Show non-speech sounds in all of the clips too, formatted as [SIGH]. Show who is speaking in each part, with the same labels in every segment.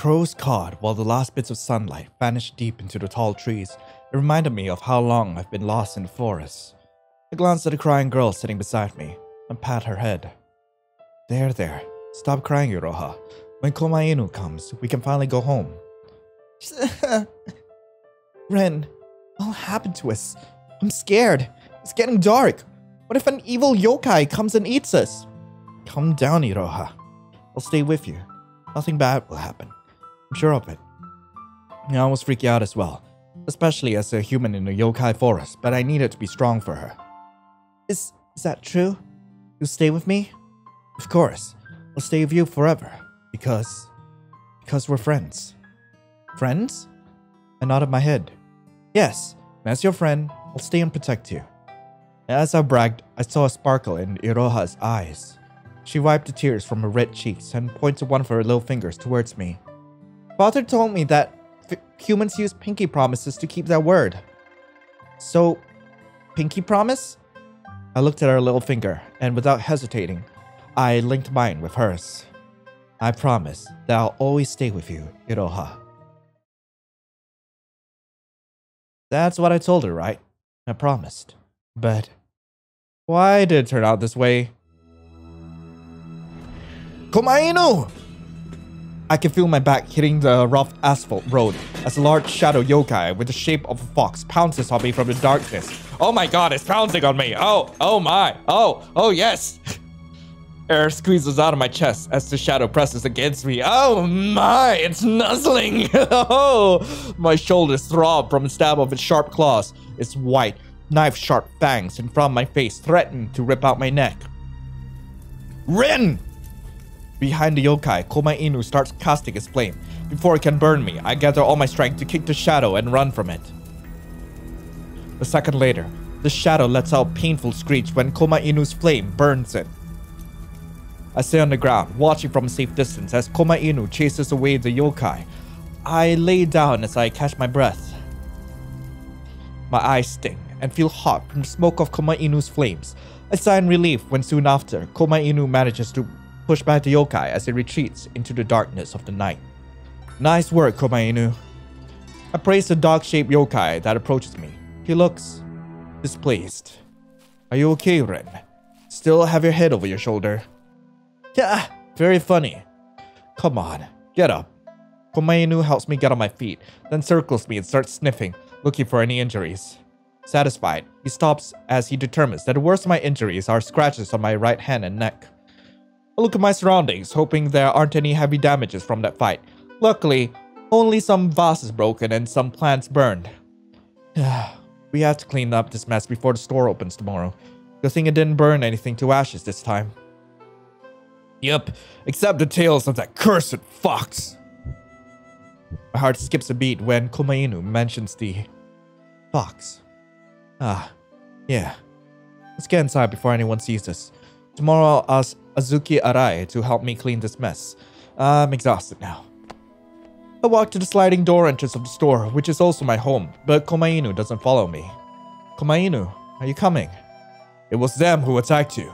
Speaker 1: Crows cawed while the last bits of sunlight vanished deep into the tall trees. It reminded me of how long I've been lost in the forest. I glanced at the crying girl sitting beside me and pat her head. There, there. Stop crying, Iroha. When Komainu comes, we can finally go home. [LAUGHS] Ren, what'll happen to us? I'm scared. It's getting dark. What if an evil yokai comes and eats us? Calm down, Iroha. I'll stay with you. Nothing bad will happen. I'm sure of it. I almost freak out as well, especially as a human in a yokai forest, but I needed to be strong for her. Is is that true? You'll stay with me? Of course. I'll stay with you forever. Because because we're friends. Friends? I nodded my head. Yes, as your friend, I'll stay and protect you. As I bragged, I saw a sparkle in Iroha's eyes. She wiped the tears from her red cheeks and pointed one of her little fingers towards me. Father told me that humans use pinky promises to keep their word. So, pinky promise? I looked at her little finger, and without hesitating, I linked mine with hers. I promise that I'll always stay with you, Iroha. That's what I told her, right? I promised. But why did it turn out this way? Komainu! I can feel my back hitting the rough asphalt road as a large shadow yokai with the shape of a fox pounces on me from the darkness. Oh my god, it's pouncing on me! Oh, oh my! Oh, oh yes! [LAUGHS] Air squeezes out of my chest as the shadow presses against me. Oh my, it's nuzzling! [LAUGHS] oh, my shoulders throb from the stab of its sharp claws. Its white, knife-sharp fangs in front of my face threaten to rip out my neck. Rin! Behind the yokai, Koma Inu starts casting his flame. Before it can burn me, I gather all my strength to kick the shadow and run from it. A second later, the shadow lets out painful screech when Koma Inu's flame burns it. I stay on the ground, watching from a safe distance as Koma Inu chases away the yokai. I lay down as I catch my breath. My eyes sting and feel hot from the smoke of Koma Inu's flames. I sigh in relief when soon after, Koma Inu manages to push back the yokai as it retreats into the darkness of the night. Nice work, Koma Inu. I praise the dog-shaped yokai that approaches me. He looks displeased. Are you okay, Ren? Still have your head over your shoulder? Yeah, very funny. Come on, get up. Koma Inu helps me get on my feet, then circles me and starts sniffing, looking for any injuries. Satisfied, he stops as he determines that the worst of my injuries are scratches on my right hand and neck. I look at my surroundings, hoping there aren't any heavy damages from that fight. Luckily, only some vases broken and some plants burned. [SIGHS] we have to clean up this mess before the store opens tomorrow. Good thing it didn't burn anything to ashes this time. Yep, except the tails of that cursed fox. My heart skips a beat when Koma Inu mentions the fox. Ah, yeah. Let's get inside before anyone sees us. Tomorrow I'll ask Azuki Arai to help me clean this mess. I'm exhausted now. I walk to the sliding door entrance of the store, which is also my home, but Koma Inu doesn't follow me. Koma Inu, are you coming? It was them who attacked you.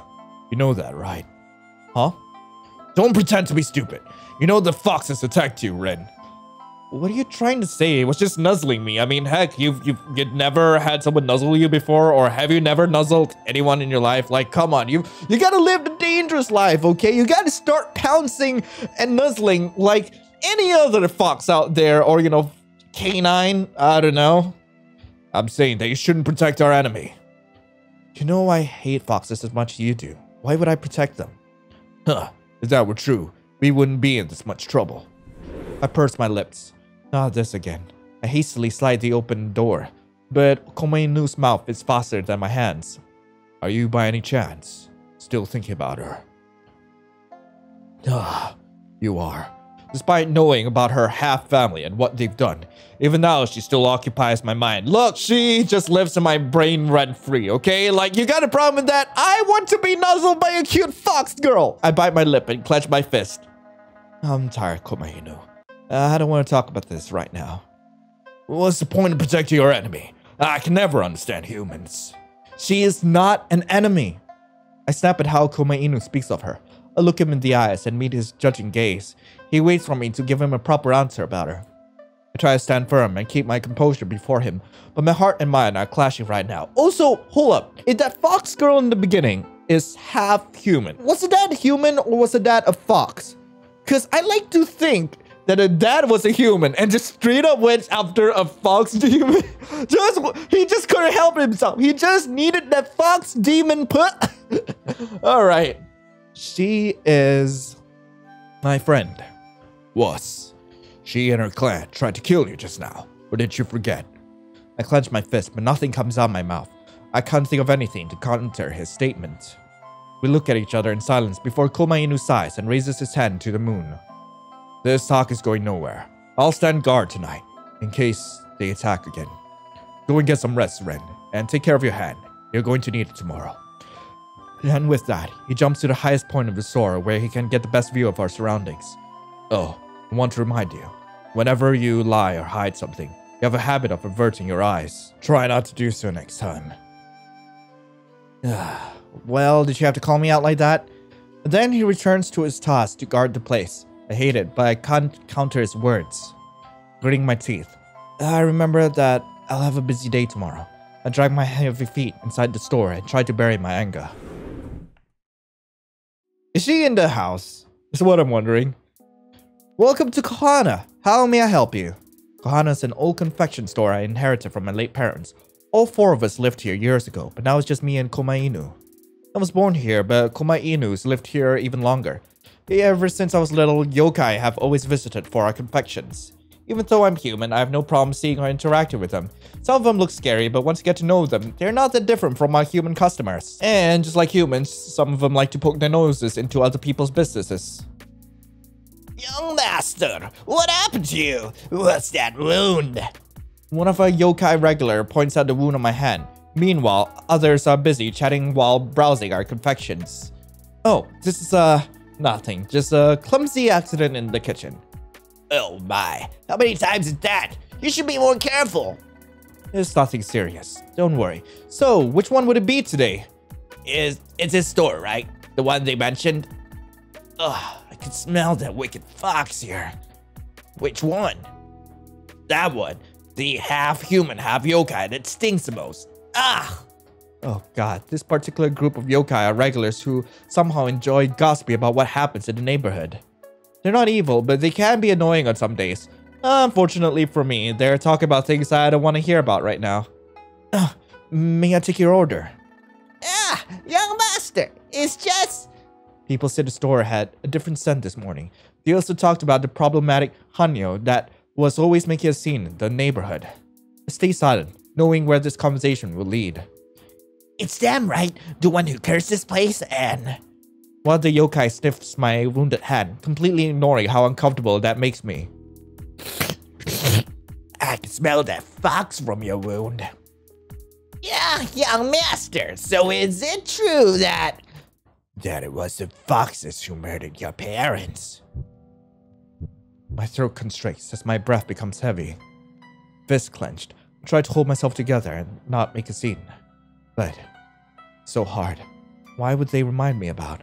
Speaker 1: You know that, right? Huh? Don't pretend to be stupid. You know the foxes attacked you, Ren. What are you trying to say? It was just nuzzling me. I mean, heck, you've, you've, you've never had someone nuzzle you before, or have you never nuzzled anyone in your life? Like, come on, you you gotta live the dangerous life, okay? You gotta start pouncing and nuzzling like any other fox out there, or, you know, canine, I don't know. I'm saying that you shouldn't protect our enemy. You know I hate foxes as much as you do. Why would I protect them? Huh. If that were true, we wouldn't be in this much trouble. I pursed my lips. Not this again. I hastily slide the open door, but Koma Inu's mouth is faster than my hands. Are you by any chance still thinking about her? Ah, you are despite knowing about her half family and what they've done. Even now, she still occupies my mind. Look, she just lives in my brain rent free, okay? Like, you got a problem with that? I want to be nuzzled by a cute fox girl. I bite my lip and clench my fist. I'm tired, Koma Inu. Uh, I don't want to talk about this right now. What's the point of protecting your enemy? I can never understand humans. She is not an enemy. I snap at how Koma Inu speaks of her. I look him in the eyes and meet his judging gaze. He waits for me to give him a proper answer about her. I try to stand firm and keep my composure before him, but my heart and mind are clashing right now. Also, hold up. Is that fox girl in the beginning is half human? Was it that human or was it that a fox? Because I like to think that a dad was a human and just straight up went after a fox demon. [LAUGHS] just he just couldn't help himself. He just needed that fox demon put. [LAUGHS] All right. She is my friend. Was. She and her clan tried to kill you just now. Or did you forget? I clench my fist, but nothing comes out my mouth. I can't think of anything to counter his statement. We look at each other in silence before Komainu sighs and raises his hand to the moon. This talk is going nowhere. I'll stand guard tonight, in case they attack again. Go and get some rest, Ren, and take care of your hand. You're going to need it tomorrow. And with that, he jumps to the highest point of the soar where he can get the best view of our surroundings. Oh, I want to remind you, whenever you lie or hide something, you have a habit of averting your eyes. Try not to do so next time. [SIGHS] well, did you have to call me out like that? Then he returns to his task to guard the place. I hate it, but I can't counter his words. Gritting my teeth. I remember that I'll have a busy day tomorrow. I drag my heavy feet inside the store and try to bury my anger. Is she in the house? Is what I'm wondering. Welcome to Kohana. How may I help you? Kohana is an old confection store I inherited from my late parents. All four of us lived here years ago, but now it's just me and Komainu. I was born here, but Komainu's lived here even longer. Ever since I was little, yokai have always visited for our confections. Even though I'm human, I have no problem seeing or interacting with them. Some of them look scary, but once you get to know them, they're not that different from our human customers. And just like humans, some of them like to poke their noses into other people's businesses.
Speaker 2: Young master, what happened to you? What's that wound?
Speaker 1: One of our yokai regular points out the wound on my hand. Meanwhile, others are busy chatting while browsing our confections. Oh, this is, uh, nothing. Just a clumsy accident in the kitchen.
Speaker 2: Oh my, how many times is that? You should be more careful.
Speaker 1: It's nothing serious. Don't worry. So, which one would it be today?
Speaker 2: Is It's his store, right? The one they mentioned? Ugh, I can smell that wicked fox here. Which one? That one. The half human, half yokai that stings the most. Ah!
Speaker 1: Oh god, this particular group of yokai are regulars who somehow enjoy gossiping about what happens in the neighborhood. They're not evil, but they can be annoying on some days. Unfortunately for me, they're talking about things I don't want to hear about right now. Uh, may I take your order?
Speaker 2: Ah, young master, it's just...
Speaker 1: People said the store had a different scent this morning. They also talked about the problematic Hanyo that was always making a scene in the neighborhood. Stay silent, knowing where this conversation will lead.
Speaker 2: It's them, right? The one who cursed this place and...
Speaker 1: While the yokai sniffs my wounded hand, completely ignoring how uncomfortable that makes me.
Speaker 2: I can smell that fox from your wound. Yeah, young master, so is it true that... That it was the foxes who murdered your parents?
Speaker 1: My throat constricts as my breath becomes heavy. Fist clenched, I try to hold myself together and not make a scene. But, so hard. Why would they remind me about?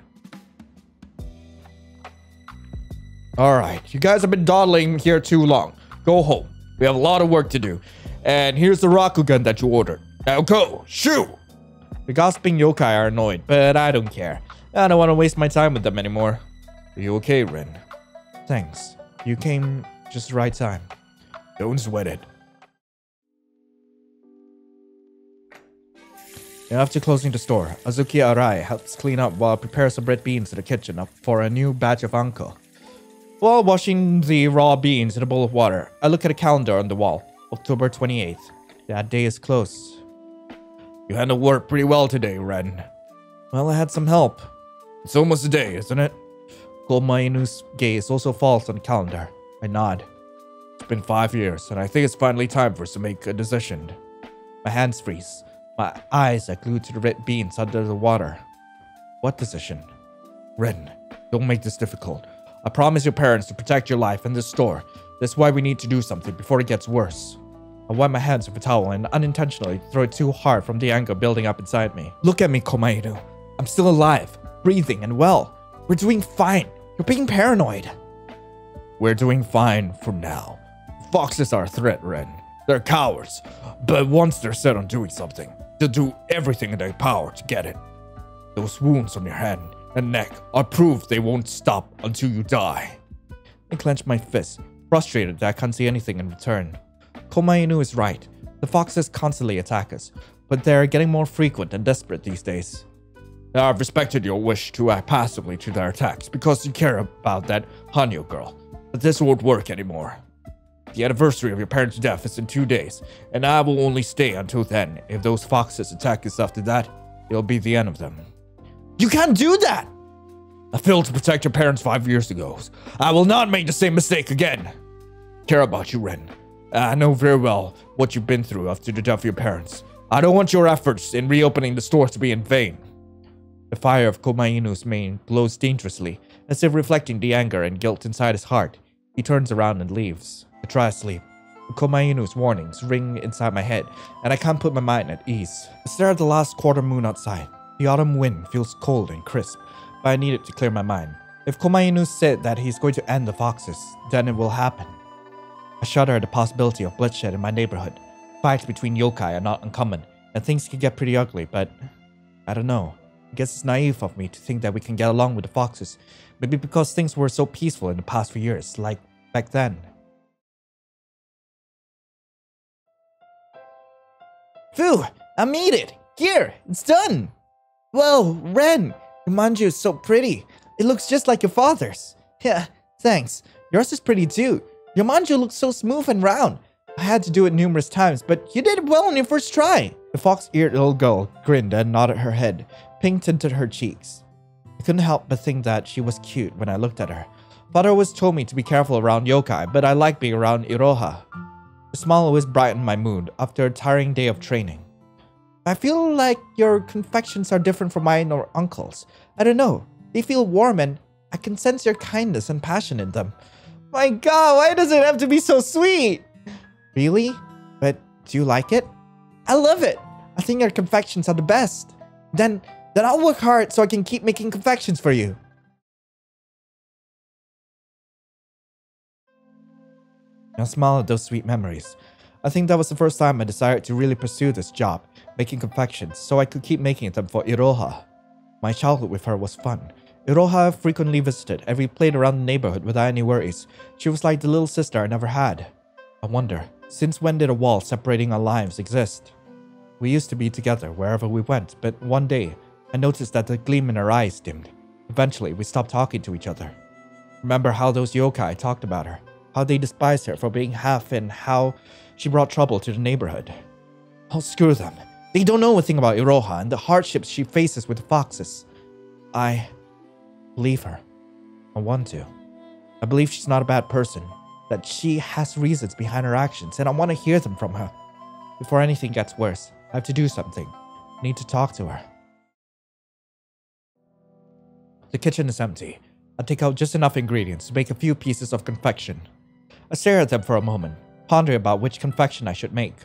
Speaker 1: Alright, you guys have been dawdling here too long. Go home. We have a lot of work to do. And here's the Rakugan that you ordered. Now go, shoot! The gossiping yokai are annoyed, but I don't care. I don't want to waste my time with them anymore. Are you okay, Ren? Thanks. You came just the right time. Don't sweat it. After closing the store, Azuki Arai helps clean up while prepares some red beans in the kitchen for a new batch of anko. While washing the raw beans in a bowl of water, I look at a calendar on the wall. October 28th. That day is close. You handled work pretty well today, Ren. Well, I had some help. It's almost a day, isn't it? Komainu's gaze also falls on the calendar. I nod. It's been five years, and I think it's finally time for us to make a decision. My hands freeze. My eyes are glued to the red beans under the water. What decision? Ren, don't make this difficult. I promise your parents to protect your life and this store. That's why we need to do something before it gets worse. I wipe my hands with a towel and unintentionally throw it too hard from the anger building up inside me. Look at me, Komainu. I'm still alive, breathing, and well. We're doing fine. You're being paranoid. We're doing fine for now. Foxes are a threat, Ren. They're cowards. But once they're set on doing something, they'll do everything in their power to get it. Those wounds on your hand and neck are proof they won't stop until you die. I clench my fist, frustrated that I can't see anything in return. Komainu is right. The foxes constantly attack us, but they're getting more frequent and desperate these days. I've respected your wish to act passively to their attacks because you care about that Hanyo girl, but this won't work anymore. The anniversary of your parents' death is in two days, and I will only stay until then. If those foxes attack us after that, it'll be the end of them. You can't do that! I failed to protect your parents five years ago. I will not make the same mistake again. Care about you, Ren. I know very well what you've been through after the death of your parents. I don't want your efforts in reopening the store to be in vain. The fire of Komainu's mane glows dangerously, as if reflecting the anger and guilt inside his heart. He turns around and leaves. I try to sleep. Komainu's warnings ring inside my head, and I can't put my mind at ease. I stare at the last quarter moon outside. The autumn wind feels cold and crisp, but I need it to clear my mind. If Komainu said that he's going to end the foxes, then it will happen. I shudder at the possibility of bloodshed in my neighborhood. Fights between yokai are not uncommon, and things can get pretty ugly, but I don't know. I guess it's naive of me to think that we can get along with the foxes. Maybe because things were so peaceful in the past few years, like back then. Phew, I made it! Here, it's done! Whoa, Ren! Your manju is so pretty. It looks just like your father's. [LAUGHS] Yeah, thanks. Yours is pretty too. Your manju looks so smooth and round. I had to do it numerous times, but you did it well on your first try. The fox-eared little girl grinned and nodded her head. Pink tinted her cheeks. I couldn't help but think that she was cute when I looked at her. Father always told me to be careful around yokai, but I like being around Iroha. A smile always brightened my mood after a tiring day of training. I feel like your confections are different from mine or uncle's. I don't know. They feel warm and I can sense your kindness and passion in them. My god, why does it have to be so sweet? Really? But do you like it? I love it. I think your confections are the best. Then, then I'll work hard so I can keep making confections for you. I smile at those sweet memories. I think that was the first time I decided to really pursue this job, making confections, so I could keep making them for Iroha. My childhood with her was fun. Iroha frequently visited and we played around the neighborhood without any worries. She was like the little sister I never had. I wonder, since when did a wall separating our lives exist? We used to be together wherever we went, but one day, I noticed that the gleam in her eyes dimmed. Eventually, we stopped talking to each other. Remember how those yokai talked about her? How they despised her for being half and how she brought trouble to the neighborhood. Oh, screw them. They don't know a thing about Iroha and the hardships she faces with the foxes. I believe her. I want to. I believe she's not a bad person, that she has reasons behind her actions, and I want to hear them from her. Before anything gets worse, I have to do something. I need to talk to her. The kitchen is empty. I take out just enough ingredients to make a few pieces of confection. I stare at them for a moment, pondering about which confection I should make.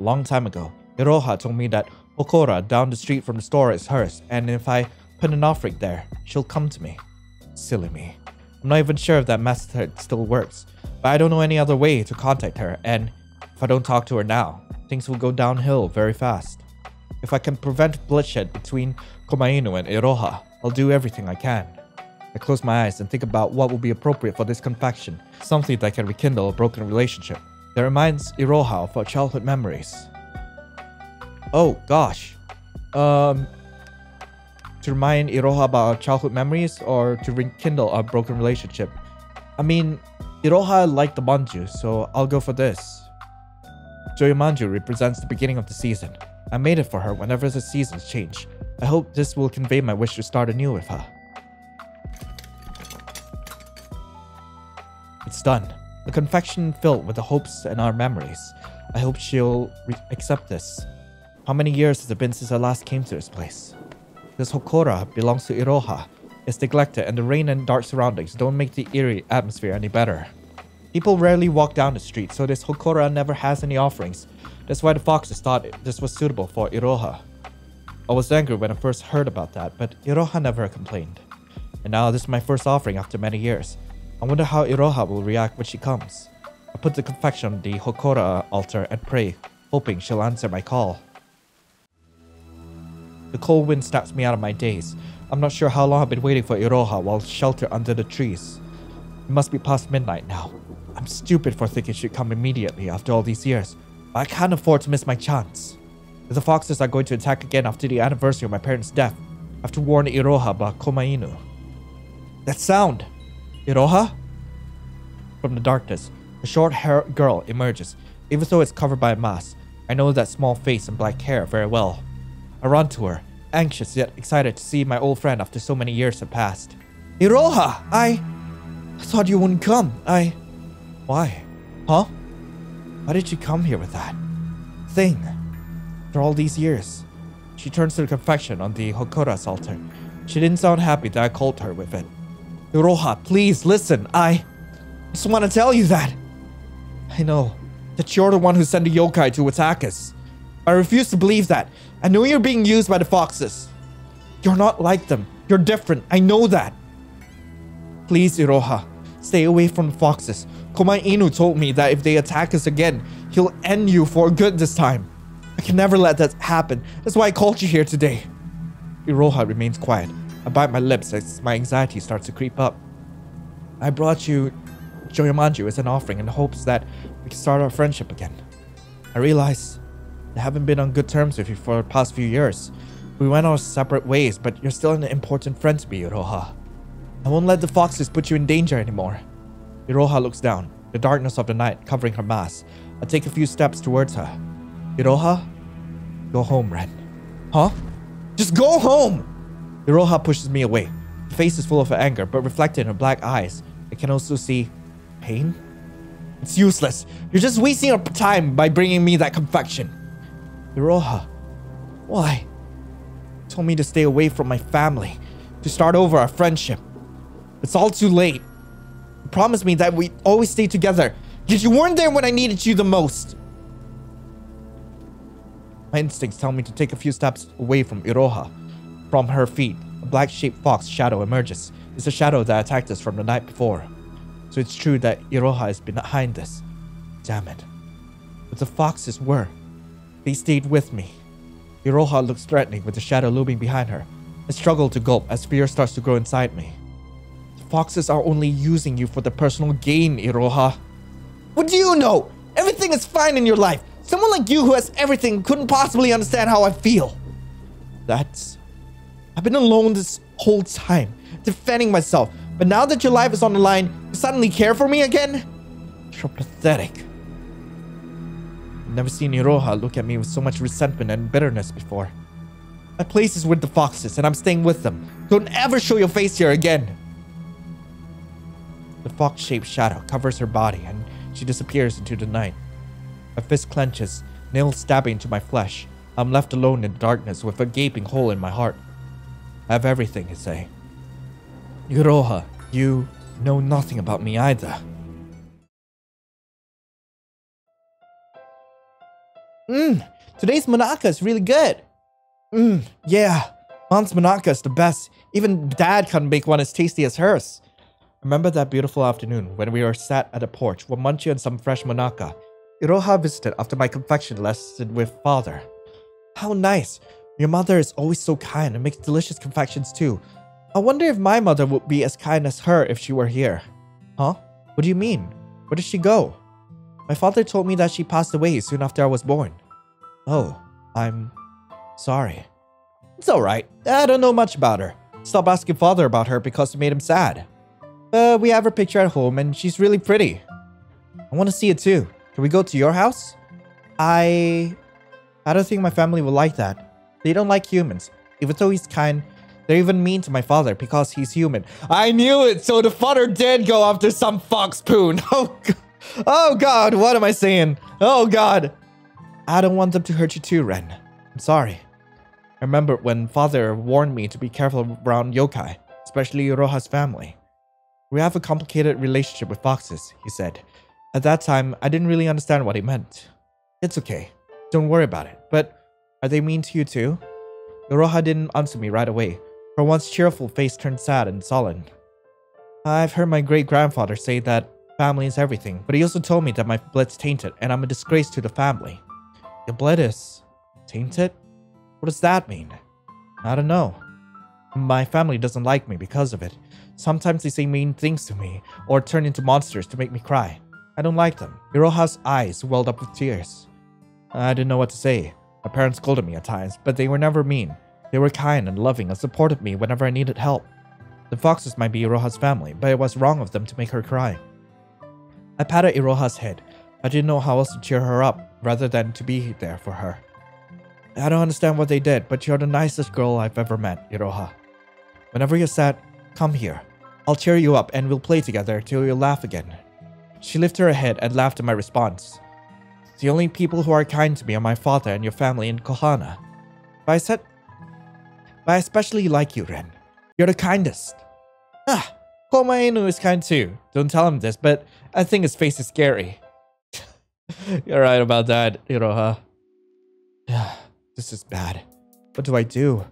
Speaker 1: A long time ago, Iroha told me that Hokora down the street from the store is hers, and if I put an offering there, she'll come to me. Silly me. I'm not even sure if that method still works, but I don't know any other way to contact her, and if I don't talk to her now, things will go downhill very fast. If I can prevent bloodshed between Komainu and Iroha, I'll do everything I can. I close my eyes and think about what would be appropriate for this confection, something that can rekindle a broken relationship, that reminds Iroha of our childhood memories. Oh gosh. Um, to remind Iroha about our childhood memories or to rekindle our broken relationship? I mean, Iroha liked the manju, so I'll go for this. Joyo Manju represents the beginning of the season. I made it for her whenever the seasons change. I hope this will convey my wish to start anew with her. It's done. A confection filled with the hopes and our memories. I hope she'll accept this. How many years has it been since I last came to this place? This Hokora belongs to Iroha. It's neglected and the rain and dark surroundings don't make the eerie atmosphere any better. People rarely walk down the street, so this Hokora never has any offerings. That's why the foxes thought this was suitable for Iroha. I was angry when I first heard about that, but Iroha never complained. And now this is my first offering after many years. I wonder how Iroha will react when she comes. I put the confection on the Hokora altar and pray, hoping she'll answer my call. The cold wind snaps me out of my daze. I'm not sure how long I've been waiting for Iroha while sheltered under the trees. It must be past midnight now. I'm stupid for thinking she'd come immediately after all these years, but I can't afford to miss my chance. If the foxes are going to attack again after the anniversary of my parents' death, I have to warn Iroha about Komainu. That sound! Iroha? From the darkness, a short-haired girl emerges. Even though it's covered by a mask, I know that small face and black hair very well. I run to her, anxious yet excited to see my old friend after so many years have passed. Iroha, I... I thought you wouldn't come. I... Why? Huh? Why did you come here with that? Thing. After all these years. She turns to the confection on the Hokora's altar. She didn't sound happy that I called her with it. Iroha, please listen. I just want to tell you that. I know that you're the one who sent the yokai to attack us. I refuse to believe that. I know you're being used by the foxes. You're not like them. You're different. I know that. Please, Iroha, stay away from the foxes. Komainu told me that if they attack us again, he'll end you for good this time. I can never let that happen. That's why I called you here today. Iroha remains quiet. I bite my lips as my anxiety starts to creep up. I brought you Joyo Manju as an offering in hopes that we can start our friendship again. I realize I haven't been on good terms with you for the past few years. We went our separate ways, but you're still an important friend to me, Iroha. I won't let the foxes put you in danger anymore. Iroha looks down, the darkness of the night covering her mask. I take a few steps towards her. Iroha, go home, Ren. Huh? Just go home! Iroha pushes me away. Her face is full of anger, but reflected in her black eyes, I can also see pain. It's useless. You're just wasting your time by bringing me that confection. Iroha, why? You told me to stay away from my family, to start over our friendship. It's all too late. You promised me that we'd always stay together, yet you weren't there when I needed you the most. My instincts tell me to take a few steps away from Iroha. From her feet, a black-shaped fox shadow emerges. It's the shadow that attacked us from the night before. So it's true that Iroha is behind this. Damn it. But the foxes were. They stayed with me. Iroha looks threatening with the shadow looming behind her. I struggle to gulp as fear starts to grow inside me. The foxes are only using you for their personal gain, Iroha. What do you know? Everything is fine in your life. Someone like you who has everything couldn't possibly understand how I feel. That's... I've been alone this whole time, defending myself. But now that your life is on the line, you suddenly care for me again? You're pathetic. I've never seen Iroha look at me with so much resentment and bitterness before. My place is with the foxes, and I'm staying with them. Don't ever show your face here again. The fox-shaped shadow covers her body, and she disappears into the night. My fist clenches, nails stabbing into my flesh. I'm left alone in the darkness with a gaping hole in my heart. I have everything to say. Iroha, you know nothing about me either. Mmm, today's Monaka is really good. Mmm, yeah. Mom's Monaka is the best. Even dad couldn't make one as tasty as hers. Remember that beautiful afternoon when we were sat at a porch with Munchie and some fresh Monaka? Iroha visited after my confection lesson with father. How nice. Your mother is always so kind and makes delicious confections too. I wonder if my mother would be as kind as her if she were here. Huh? What do you mean? Where did she go? My father told me that she passed away soon after I was born. Oh, I'm sorry. It's alright. I don't know much about her. Stop asking father about her because it made him sad. But we have her picture at home and she's really pretty. I want to see it too. Can we go to your house? I... I don't think my family will like that. They don't like humans. Even though he's kind, they're even mean to my father because he's human. I knew it! So the father did go after some fox poon. [LAUGHS] Oh, God. oh God, what am I saying? Oh God. I don't want them to hurt you too, Ren. I'm sorry. I remember when father warned me to be careful around yokai, especially Iroha's family. We have a complicated relationship with foxes, he said. At that time, I didn't really understand what he meant. It's okay. Don't worry about it. Are they mean to you too? Iroha didn't answer me right away. Her once cheerful face turned sad and sullen. I've heard my great grandfather say that family is everything, but he also told me that my blood's tainted and I'm a disgrace to the family. Your blood is tainted? What does that mean? I don't know. My family doesn't like me because of it. Sometimes they say mean things to me or turn into monsters to make me cry. I don't like them. Iroha's eyes welled up with tears. I didn't know what to say. My parents scolded me at times, but they were never mean. They were kind and loving and supported me whenever I needed help. The foxes might be Iroha's family, but it was wrong of them to make her cry. I patted Iroha's head. I didn't know how else to cheer her up, rather than to be there for her. I don't understand what they did, but you're the nicest girl I've ever met, Iroha. Whenever you're sad, come here. I'll cheer you up and we'll play together till you laugh again. She lifted her head and laughed at my response. The only people who are kind to me are my father and your family in Kohana. But I said, but I especially like you, Ren. You're the kindest. Ah, Komainu is kind too. Don't tell him this, but I think his face is scary. [LAUGHS] You're right about that, Iroha. this is bad. What do I do?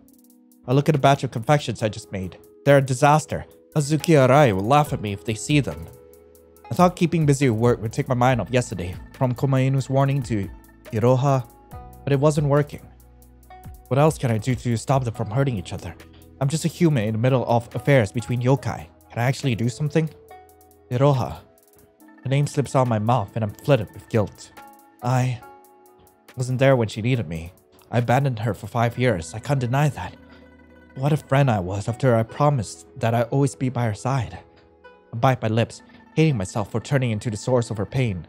Speaker 1: I look at a batch of confections I just made. They're a disaster. Azuki Arai will laugh at me if they see them. I thought keeping busy at work would take my mind off yesterday, from Komainu's warning to Iroha, but it wasn't working. What else can I do to stop them from hurting each other? I'm just a human in the middle of affairs between yokai. Can I actually do something? Iroha. The name slips out of my mouth and I'm flooded with guilt. I wasn't there when she needed me. I abandoned her for five years. I can't deny that. What a friend I was after I promised that I'd always be by her side. I bite my lips, hating myself for turning into the source of her pain.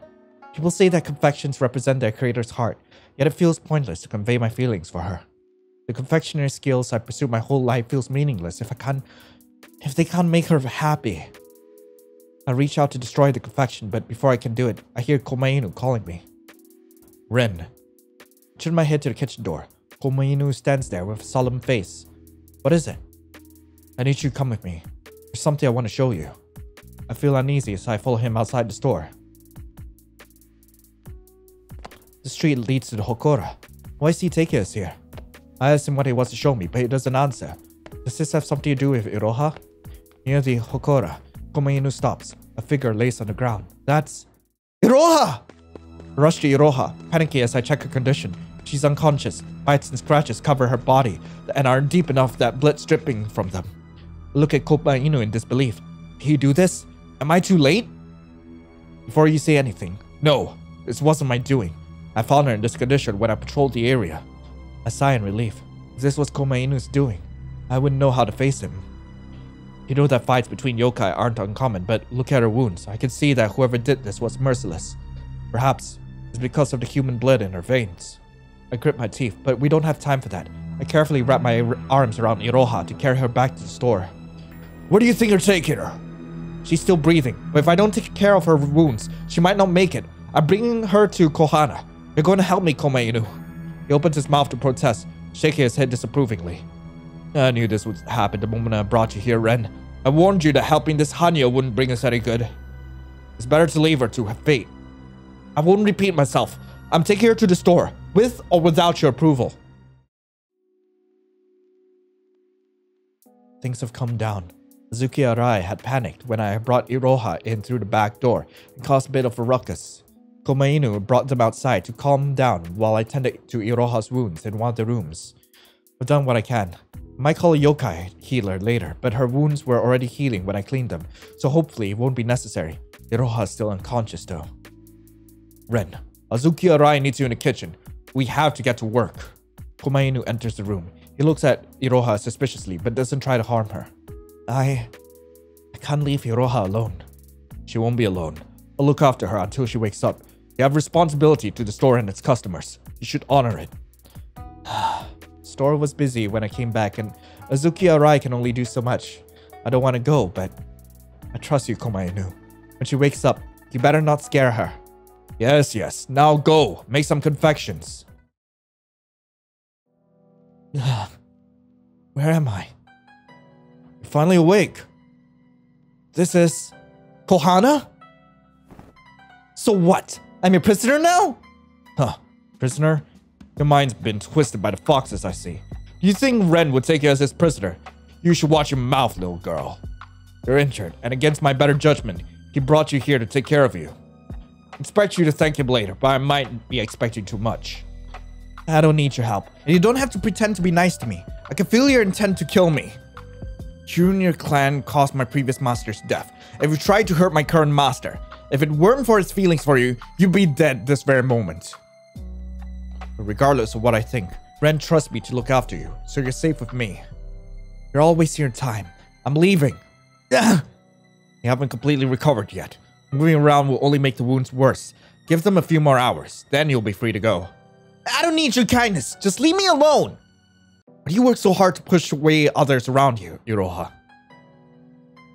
Speaker 1: People say that confections represent their creator's heart, yet it feels pointless to convey my feelings for her. The confectionery skills I pursued my whole life feels meaningless if I can't if they can't make her happy. I reach out to destroy the confection, but before I can do it, I hear Komainu calling me. Ren. I turn my head to the kitchen door. Komainu stands there with a solemn face. What is it? I need you to come with me. There's something I want to show you. I feel uneasy as I follow him outside the store. The street leads to the Hokora. Why is he taking us here? I asked him what he wants to show me, but he doesn't answer. Does this have something to do with Iroha? Near the Hokora, Komainu stops. A figure lays on the ground. That's... Iroha! I rush to Iroha, panicky as I check her condition. She's unconscious. Bites and scratches cover her body and are deep enough that blood's dripping from them. I look at Komainu in disbelief. He do this? Am I too late? Before you say anything, no, this wasn't my doing. I found her in this condition when I patrolled the area. I sigh in relief. If this was Komainu's doing, I wouldn't know how to face him. You know that fights between yokai aren't uncommon, but look at her wounds. I can see that whoever did this was merciless. Perhaps it's because of the human blood in her veins. I grip my teeth, but we don't have time for that. I carefully wrap my arms around Iroha to carry her back to the store. Where do you think you're taking her? She's still breathing, but if I don't take care of her wounds, she might not make it. I'm bringing her to Kohana. You're going to help me, Komainu. He opens his mouth to protest, shaking his head disapprovingly. I knew this would happen the moment I brought you here, Ren. I warned you that helping this Hanyo wouldn't bring us any good. It's better to leave her to her fate. I won't repeat myself. I'm taking her to the store, with or without your approval. Things have come down. Azuki Arai had panicked when I brought Iroha in through the back door and caused a bit of a ruckus. Komainu brought them outside to calm down while I tended to Iroha's wounds in one of the rooms. I've done what I can. I might call a yokai healer later, but her wounds were already healing when I cleaned them, so hopefully it won't be necessary. Iroha is still unconscious though. Ren, Azuki Arai needs you in the kitchen. We have to get to work. Komainu enters the room. He looks at Iroha suspiciously, but doesn't try to harm her. I... I can't leave Iroha alone. She won't be alone. I'll look after her until she wakes up. You have responsibility to the store and its customers. You should honor it. [SIGHS] store was busy when I came back and Azuki Arai can only do so much. I don't want to go, but I trust you, Komainu. When she wakes up, you better not scare her. Yes, yes. Now go. Make some confections. [SIGHS] Where am I? Finally awake. This is... Kohana? So what? I'm your prisoner now? Huh. Prisoner? Your mind's been twisted by the foxes, I see. You think Ren would take you as his prisoner? You should watch your mouth, little girl. You're injured, and against my better judgment, he brought you here to take care of you. Expect you to thank him later, but I might be expecting too much. I don't need your help, and you don't have to pretend to be nice to me. I can feel your intent to kill me. Your clan caused my previous master's death. If you tried to hurt my current master, if it weren't for his feelings for you, you'd be dead this very moment. But regardless of what I think, Ren trusts me to look after you, so you're safe with me. You're always here in time. I'm leaving. you haven't completely recovered yet. Moving around will only make the wounds worse. Give them a few more hours, then you'll be free to go. I don't need your kindness. Just leave me alone. But you work so hard to push away others around you, Iroha.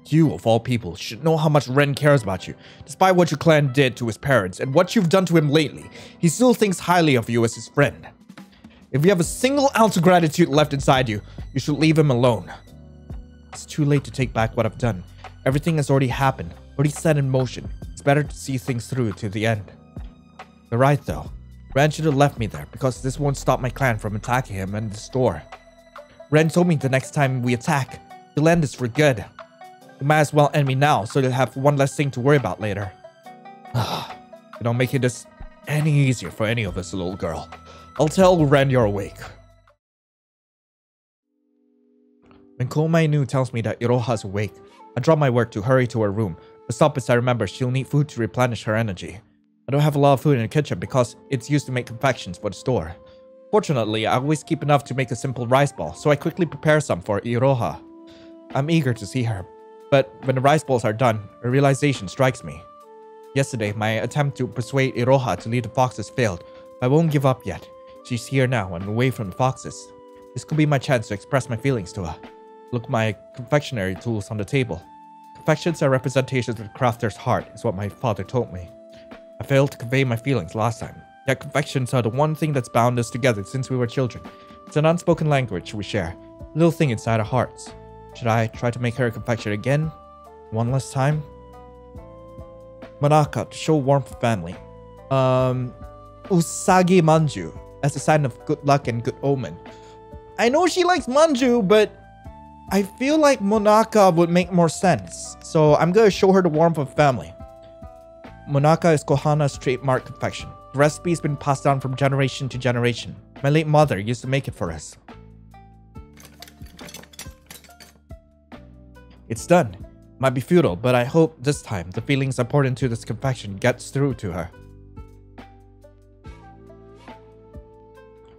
Speaker 1: You, of all people, should know how much Ren cares about you. Despite what your clan did to his parents and what you've done to him lately, he still thinks highly of you as his friend. If you have a single ounce of gratitude left inside you, you should leave him alone. It's too late to take back what I've done. Everything has already happened, already set in motion. It's better to see things through to the end. You're right, though. Ren should have left me there, because this won't stop my clan from attacking him and the store. Ren told me the next time we attack, the land is for good. You might as well end me now, so you'll have one less thing to worry about later. [SIGHS] you don't make it this any easier for any of us, little girl. I'll tell Ren you're awake. When Komainu tells me that Iroha's awake, I drop my work to hurry to her room, but stop as I remember she'll need food to replenish her energy. I don't have a lot of food in the kitchen because it's used to make confections for the store. Fortunately, I always keep enough to make a simple rice ball, so I quickly prepare some for Iroha. I'm eager to see her, but when the rice balls are done, a realization strikes me. Yesterday, my attempt to persuade Iroha to lead the foxes failed, but I won't give up yet. She's here now and away from the foxes. This could be my chance to express my feelings to her. Look my confectionery tools on the table. Confections are representations of the crafter's heart, is what my father told me. I failed to convey my feelings last time. Yet confections are the one thing that's bound us together since we were children. It's an unspoken language we share, a little thing inside our hearts. Should I try to make her a confection again? One last time? Monaka, to show warmth of family. Um, Usagi Manju, as a sign of good luck and good omen. I know she likes manju, but I feel like Monaka would make more sense. So I'm gonna show her the warmth of family. Monaka is Kohana's trademark confection. The recipe's been passed down from generation to generation. My late mother used to make it for us. It's done. Might be futile, but I hope this time the feelings I poured into this confection gets through to her.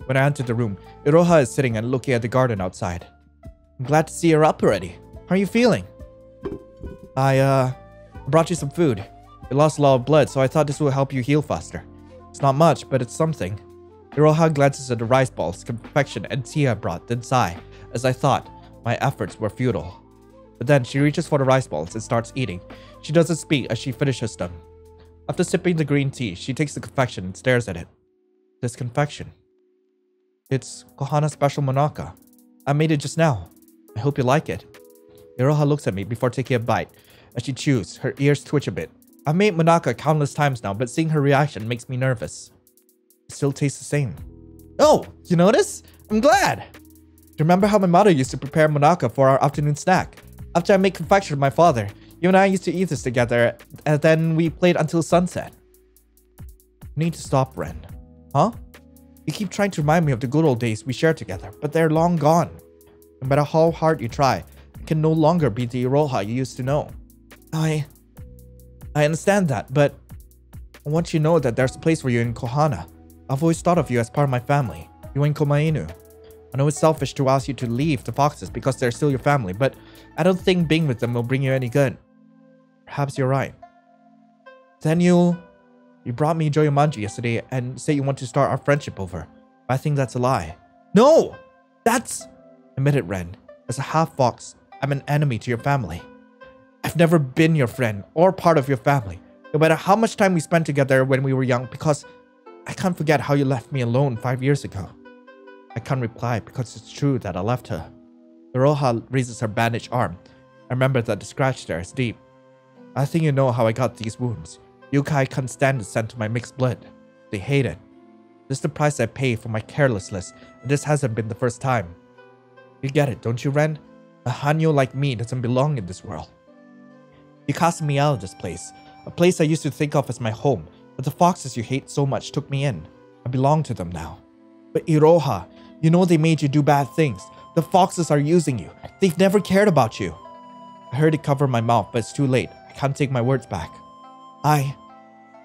Speaker 1: When I entered the room, Iroha is sitting and looking at the garden outside. I'm glad to see her up already. How are you feeling? I, uh, brought you some food. You lost a lot of blood, so I thought this would help you heal faster. It's not much, but it's something. Iroha glances at the rice balls, confection, and tea I brought, then sigh, as I thought my efforts were futile. But then she reaches for the rice balls and starts eating. She doesn't speak as she finishes them. After sipping the green tea, she takes the confection and stares at it. This confection. It's Kohana's special Monaka. I made it just now. I hope you like it. Iroha looks at me before taking a bite. As she chews, her ears twitch a bit. I've made Monaka countless times now, but seeing her reaction makes me nervous. It still tastes the same. Oh, you notice? I'm glad. Do you remember how my mother used to prepare Monaka for our afternoon snack? After I made confection with my father, you and I used to eat this together, and then we played until sunset. You need to stop, Ren. Huh? You keep trying to remind me of the good old days we shared together, but they're long gone. No matter how hard you try, I can no longer be the Iroha you used to know. I... I understand that, but I want you to know that there's a place for you in Kohana. I've always thought of you as part of my family. You and Komainu. I know it's selfish to ask you to leave the Foxes because they're still your family, but I don't think being with them will bring you any good. Perhaps you're right. Daniel, you brought me Joyo Manju yesterday and say you want to start our friendship over. I think that's a lie. No! That's... Admit it, Ren. As a half-fox, I'm an enemy to your family. I've never been your friend or part of your family, no matter how much time we spent together when we were young, because I can't forget how you left me alone five years ago. I can't reply because it's true that I left her. Iroha raises her bandaged arm. I remember that the scratch there is deep. I think you know how I got these wounds. Yokai can't stand the scent of my mixed blood. They hate it. This is the price I pay for my carelessness, and this hasn't been the first time. You get it, don't you, Ren? A Hanyo like me doesn't belong in this world. You cast me out of this place, a place I used to think of as my home, but the foxes you hate so much took me in. I belong to them now. But Iroha, you know they made you do bad things. The foxes are using you. They've never cared about you. I heard it cover my mouth, but it's too late. I can't take my words back. I.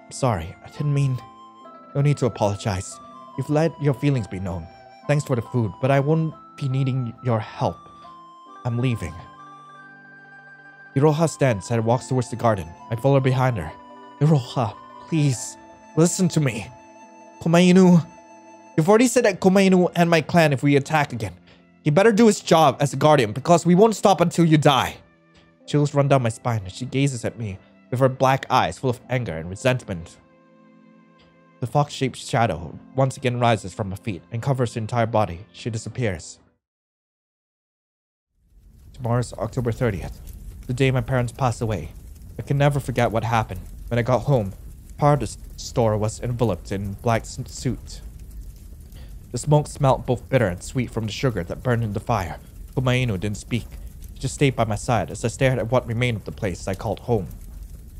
Speaker 1: I'm sorry. I didn't mean. No need to apologize. You've let your feelings be known. Thanks for the food, but I won't be needing your help. I'm leaving. Iroha stands and walks towards the garden. I follow behind her. Iroha, please, listen to me. Komainu, you've already said that Komainu and my clan if we attack again. He better do his job as a guardian because we won't stop until you die. Chills run down my spine as she gazes at me with her black eyes full of anger and resentment. The fox-shaped shadow once again rises from her feet and covers her entire body. She disappears. Tomorrow's October 30th, the day my parents passed away. I can never forget what happened. When I got home, part of the store was enveloped in black soot. The smoke smelled both bitter and sweet from the sugar that burned in the fire. Komainu didn't speak. He just stayed by my side as I stared at what remained of the place I called home.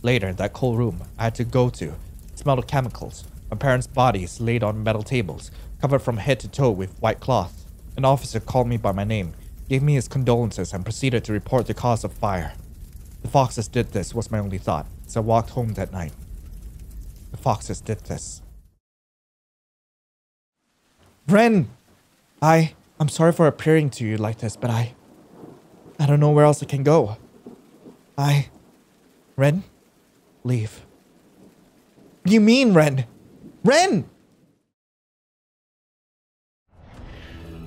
Speaker 1: Later, in that cold room I had to go to, smelled of chemicals. My parents' bodies laid on metal tables, covered from head to toe with white cloth. An officer called me by my name, gave me his condolences, and proceeded to report the cause of fire. The foxes did this was my only thought as I walked home that night. The foxes did this. Ren! I. I'm sorry for appearing to you like this, but I. I don't know where else I can go. I. Ren? Leave. You mean, Ren? Ren!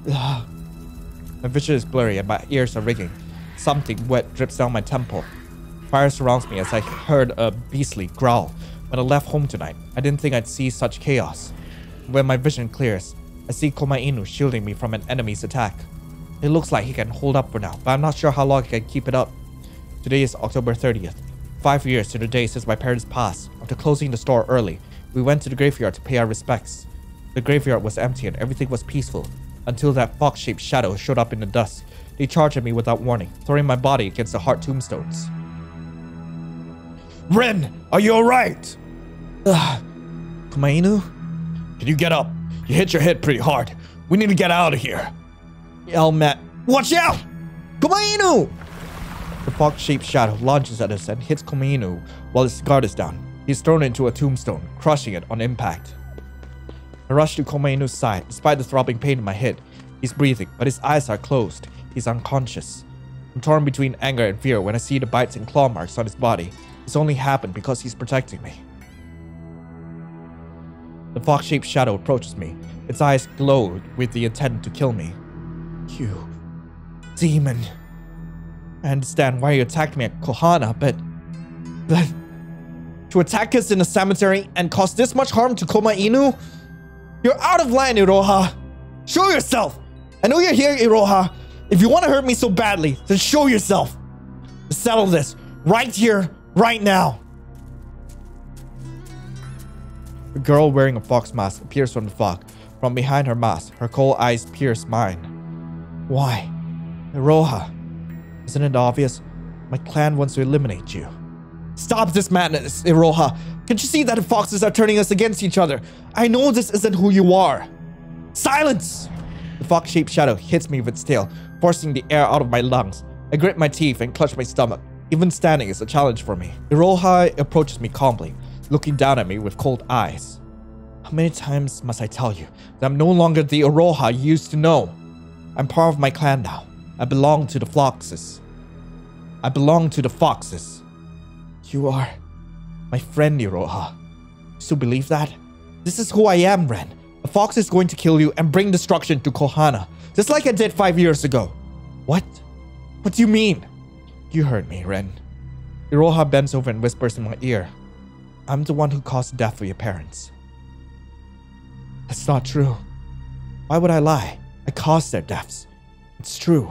Speaker 1: Ugh. My vision is blurry and my ears are ringing. Something wet drips down my temple. Fire surrounds me as I heard a beastly growl. When I left home tonight, I didn't think I'd see such chaos. When my vision clears, I see Komainu shielding me from an enemy's attack. It looks like he can hold up for now, but I'm not sure how long he can keep it up. Today is October 30th. Five years to the day since my parents passed. After closing the store early, we went to the graveyard to pay our respects. The graveyard was empty and everything was peaceful, until that fox-shaped shadow showed up in the dust. They charged at me without warning, throwing my body against the hard tombstones.
Speaker 2: Ren, are you alright?
Speaker 1: Ugh. Komainu?
Speaker 2: Can you get up? You hit your head pretty hard. We need to get out of here.
Speaker 1: Yell Elmet.
Speaker 2: Watch out!
Speaker 1: Komainu! The fox-shaped shadow launches at us and hits Komainu while his guard is down. He's thrown into a tombstone, crushing it on impact. I rush to Komainu's side, despite the throbbing pain in my head. He's breathing, but his eyes are closed. He's unconscious. I'm torn between anger and fear when I see the bites and claw marks on his body. This only happened because he's protecting me. The fox-shaped shadow approaches me. Its eyes glow with the intent to kill me. You... demon. I understand why you attacked me at Kohana, but... But... To attack us in a cemetery and cause this much harm to Komainu? You're out of line, Iroha! Show yourself! I know you're here, Iroha. If you want to hurt me so badly, then show yourself. Settle this right here, right now. A girl wearing a fox mask appears from the fog. From behind her mask, her cold eyes pierce mine. Why? Iroha. Isn't it obvious? My clan wants to eliminate you. Stop this madness, Iroha. Can't you see that the foxes are turning us against each other? I know this isn't who you are. Silence! The fox-shaped shadow hits me with its tail, forcing the air out of my lungs. I grit my teeth and clutch my stomach. Even standing is a challenge for me. Iroha approaches me calmly, looking down at me with cold eyes. How many times must I tell you that I'm no longer the Iroha you used to know? I'm part of my clan now. I belong to the foxes. I belong to the foxes. You are my friend, Iroha. Still believe that? This is who I am, Ren. A fox is going to kill you and bring destruction to Kohana, just like I did five years ago. What? What do you mean? You heard me, Ren. Iroha bends over and whispers in my ear. I'm the one who caused death for your parents. That's not true. Why would I lie? I caused their deaths. It's true.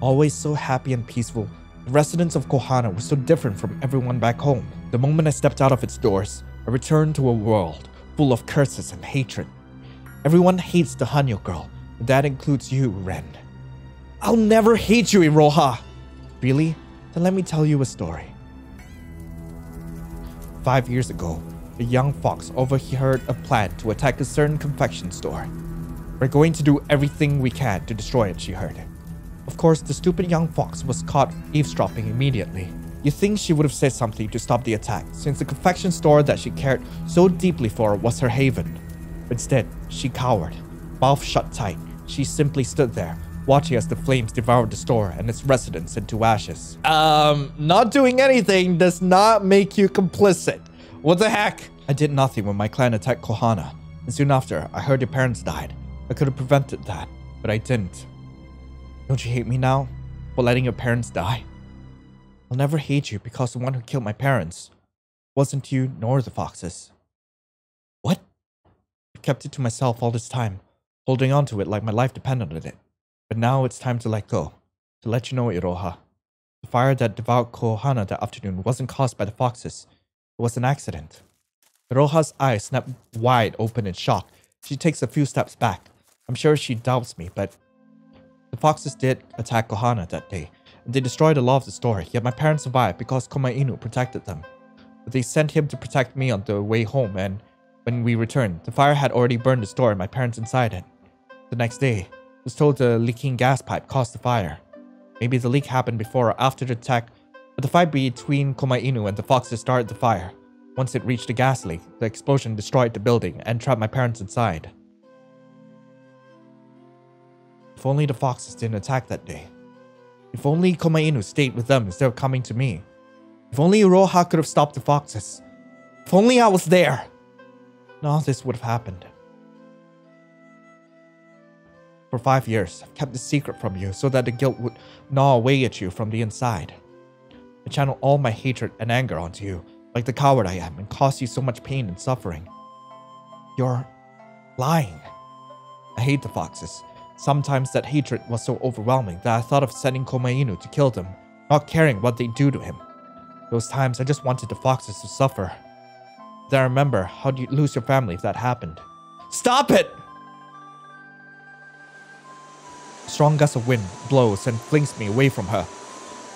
Speaker 1: Always so happy and peaceful, the residents of Kohana were so different from everyone back home. The moment I stepped out of its doors, I returned to a world full of curses and hatred. Everyone hates the Hanyo girl, and that includes you, Ren. I'll never hate you, Iroha. Really? Then let me tell you a story. Five years ago, a young fox overheard a plan to attack a certain confection store. We're going to do everything we can to destroy it, she heard. Of course, the stupid young fox was caught eavesdropping immediately. You think she would have said something to stop the attack, since the confection store that she cared so deeply for was her haven. Instead, she cowered, mouth shut tight. She simply stood there, watching as the flames devoured the store and its residents into ashes. Um, not doing anything does not make you complicit. What the heck? I did nothing when my clan attacked Kohana, and soon after, I heard your parents died. I could have prevented that, but I didn't. Don't you hate me now for letting your parents die? I'll never hate you because the one who killed my parents wasn't you nor the foxes. What? I kept it to myself all this time, holding on to it like my life depended on it. But now it's time to let go. To let you know, Iroha. The fire that devoured Kohana that afternoon wasn't caused by the foxes. It was an accident. Iroha's eyes snap wide open in shock. She takes a few steps back. I'm sure she doubts me, but the foxes did attack Kohana that day, and they destroyed a lot of the store, yet my parents survived because Komainu protected them. But they sent him to protect me on the way home, and when we returned, the fire had already burned the store and my parents inside it. The next day, I was told the leaking gas pipe caused the fire. Maybe the leak happened before or after the attack, but the fight between Komainu and the foxes started the fire. Once it reached the gas leak, the explosion destroyed the building and trapped my parents inside. If only the foxes didn't attack that day. If only Komainu stayed with them instead of coming to me. If only Iroha could have stopped the foxes. If only I was there. None of this would have happened. For five years, I've kept the secret from you so that the guilt would gnaw away at you from the inside. I channel all my hatred and anger onto you, like the coward I am, and cause you so much pain and suffering. You're lying. I hate the foxes. Sometimes that hatred was so overwhelming that I thought of sending Komainu to kill them, not caring what they do to him. Those times I just wanted the foxes to suffer. Then I remember how you'd lose your family if that happened. Stop it! A strong gust of wind blows and flings me away from her.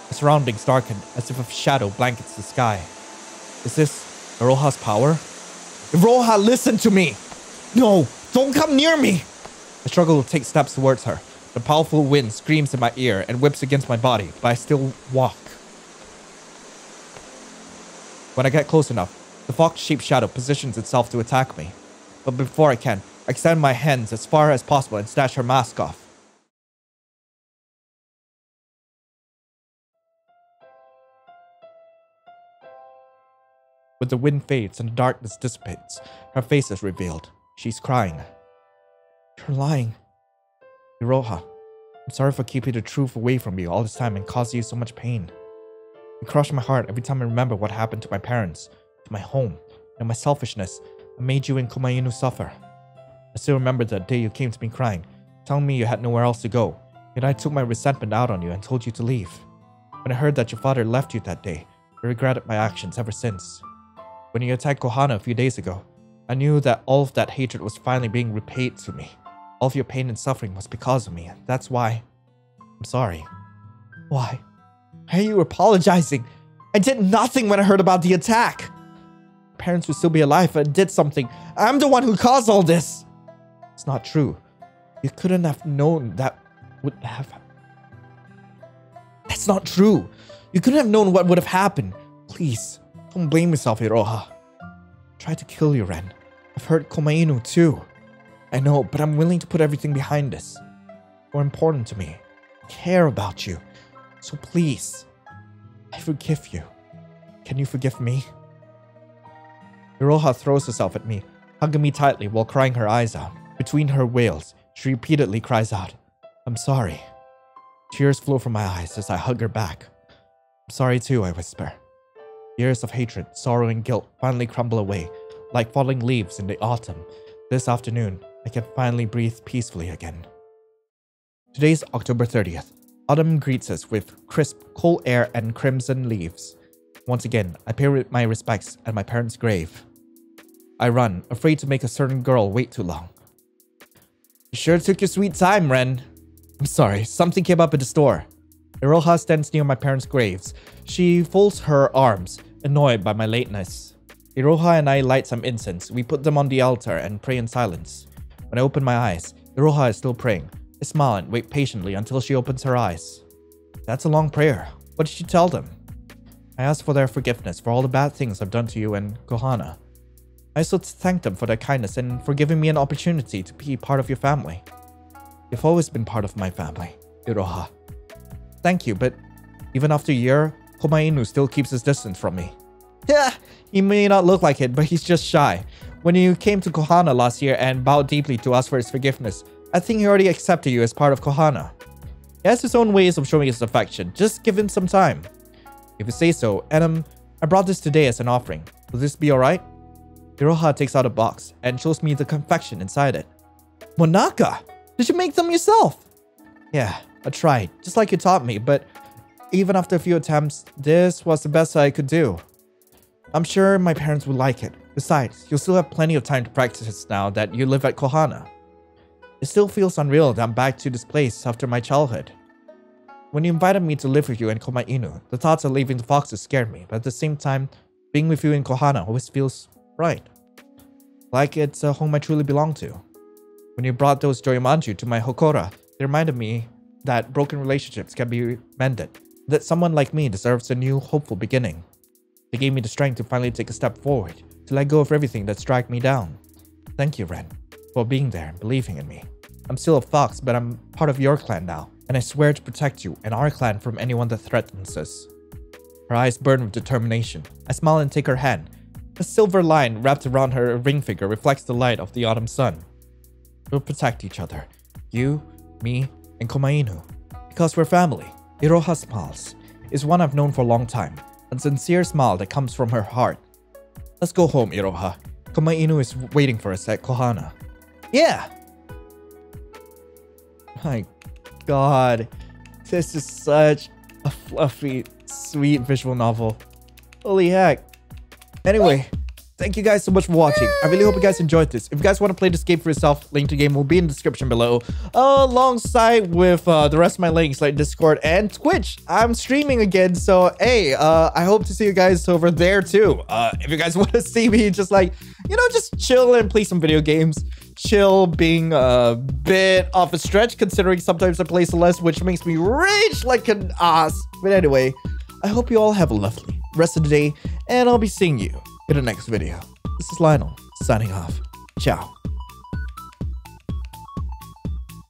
Speaker 1: The surroundings darken as if a shadow blankets the sky. Is this Iroha's power? Iroha, listen to me! No, don't come near me! I struggle to take steps towards her. The powerful wind screams in my ear and whips against my body, but I still walk. When I get close enough, the fox shaped shadow positions itself to attack me. But before I can, I extend my hands as far as possible and snatch her mask off. When the wind fades and the darkness dissipates, her face is revealed. She's crying. You're lying. Iroha, I'm sorry for keeping the truth away from you all this time and causing you so much pain. It crushed my heart every time I remember what happened to my parents, to my home, and my selfishness. I made you and Komainu suffer. I still remember the day you came to me crying, telling me you had nowhere else to go, yet I took my resentment out on you and told you to leave. When I heard that your father left you that day, I regretted my actions ever since. When you attacked Kohana a few days ago, I knew that all of that hatred was finally being repaid to me. All of your pain and suffering was because of me. That's why. I'm sorry. Why? Why are you apologizing? I did nothing when I heard about the attack. Parents would still be alive if I did something. I'm the one who caused all this. It's not true. You couldn't have known that would have. That's not true. You couldn't have known what would have happened. Please, don't blame yourself, Iroha. Tried to kill you, Ren. I've hurt Komainu too. I know, but I'm willing to put everything behind us. You're important to me. I care about you. So please, I forgive you. Can you forgive me? Iroha throws herself at me, hugging me tightly while crying her eyes out. Between her wails, she repeatedly cries out, I'm sorry. Tears flow from my eyes as I hug her back. I'm sorry too, I whisper. Years of hatred, sorrow, and guilt finally crumble away, like falling leaves in the autumn. This afternoon, I can finally breathe peacefully again. Today's October 30th. Autumn greets us with crisp, cool air and crimson leaves. Once again, I pay my respects at my parents' grave. I run, afraid to make a certain girl wait too long. You sure took your sweet time, Ren. I'm sorry, something came up at the store. Iroha stands near my parents' graves. She folds her arms, annoyed by my lateness. Iroha and I light some incense. We put them on the altar and pray in silence. When I open my eyes, Iroha is still praying. I smile and wait patiently until she opens her eyes. That's a long prayer. What did she tell them? I ask for their forgiveness for all the bad things I've done to you and Kohana. I also thank them for their kindness and for giving me an opportunity to be part of your family. You've always been part of my family, Iroha. Thank you, but even after a year, Komainu still keeps his distance from me. Yeah, [LAUGHS] he may not look like it, but he's just shy. When you came to Kohana last year and bowed deeply to ask for his forgiveness, I think he already accepted you as part of Kohana. He has his own ways of showing his affection. Just give him some time. If you say so, and um, I brought this today as an offering. Will this be alright? Iroha takes out a box and shows me the confection inside it. Monaka! Did you make them yourself? Yeah, I tried, just like you taught me, but even after a few attempts, this was the best I could do. I'm sure my parents would like it. Besides, you'll still have plenty of time to practice now that you live at Kohana. It still feels unreal that I'm back to this place after my childhood. When you invited me to live with you in Komainu, the thoughts of leaving the foxes scared me, but at the same time, being with you in Kohana always feels right. Like it's a home I truly belong to. When you brought those Joyo Manju to my Hokora, they reminded me that broken relationships can be mended, that someone like me deserves a new, hopeful beginning. They gave me the strength to finally take a step forward, to let go of everything that's dragged me down. Thank you, Ren, for being there and believing in me. I'm still a fox, but I'm part of your clan now, and I swear to protect you and our clan from anyone that threatens us. Her eyes burn with determination. I smile and take her hand. A silver line wrapped around her ring finger reflects the light of the autumn sun. We'll protect each other. You, me, and Komainu. Because we're family. Iroha smiles. Is one I've known for a long time. A sincere smile that comes from her heart. Let's go home, Iroha. Komainu is waiting for us at Kohana. Yeah! My god. This is such a fluffy, sweet visual novel. Holy heck. Anyway, thank you guys so much for watching. I really hope you guys enjoyed this. If you guys want to play this game for yourself, link to the game will be in the description below. alongside with uh, the rest of my links like Discord and Twitch. I'm streaming again, so hey, uh, I hope to see you guys over there too. Uh, if you guys [LAUGHS] want to see me just like, you know, just chill and play some video games. Chill being a bit off a stretch considering sometimes I play Celeste, which makes me rage like an ass. But anyway, I hope you all have a lovely rest of the day, and I'll be seeing you in the next video. This is Lionel, signing off. Ciao.